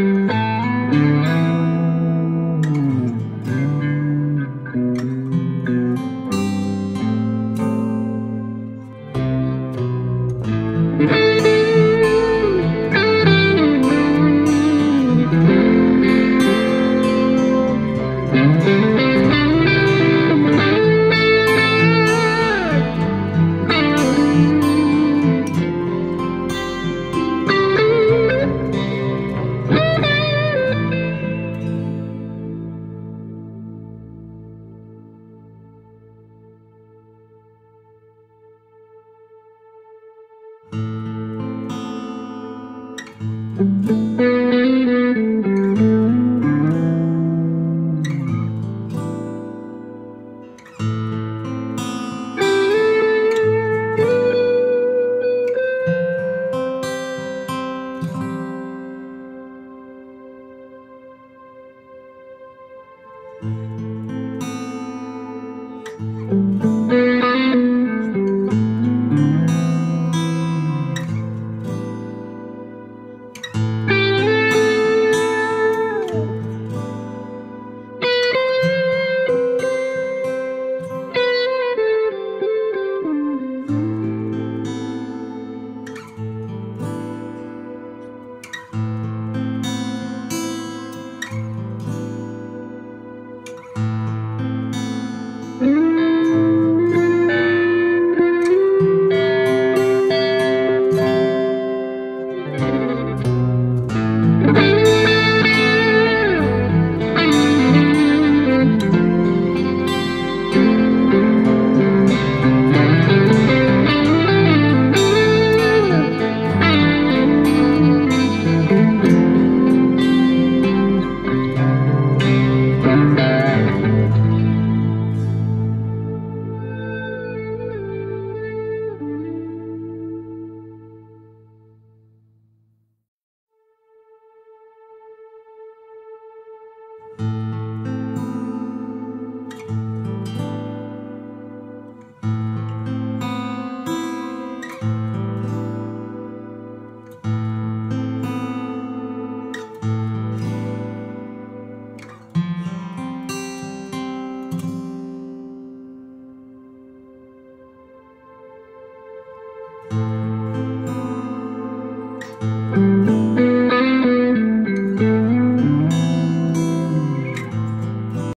Música